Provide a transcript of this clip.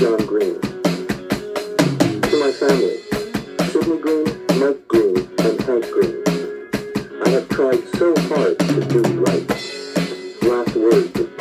John Green. To my family, Sydney Green, Mike Green, and Hank Green. I have tried so hard to do right. Last words